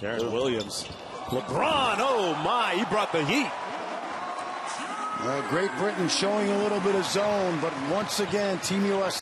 Deron Williams. LeBron, oh my, he brought the heat. Uh, Great Britain showing a little bit of zone, but once again, Team US